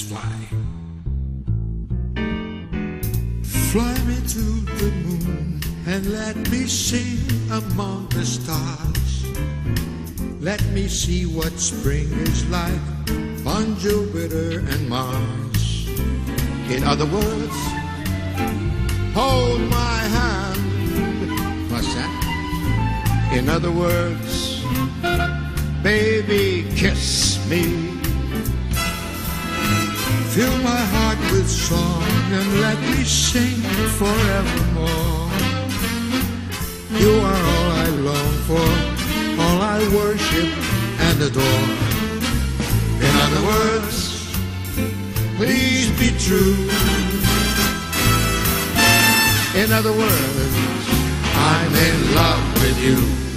fly. Fly me to the moon and let me sing among the stars. Let me see what spring is like on Jupiter and Mars. In other words, hold my hand. What's that? In other words, baby, kiss me. With song and let me sing forevermore. You are all I long for, all I worship and adore. In other words, please be true. In other words, I'm in love with you.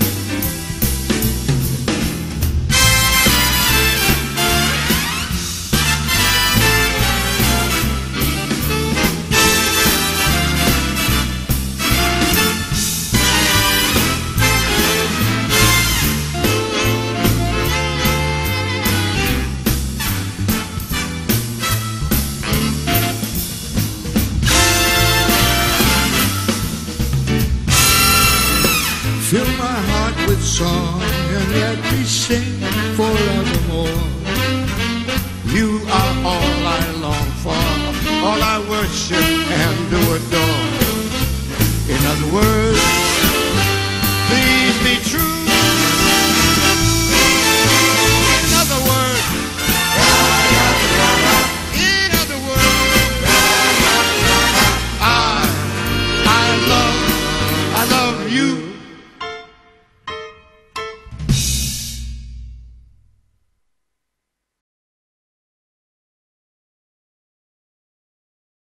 Fill my heart with song and let me sing forevermore. You are all I long for, all I worship and do adore.